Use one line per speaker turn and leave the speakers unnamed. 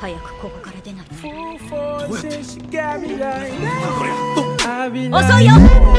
早くここから出ない
どうやって？
遅いよ。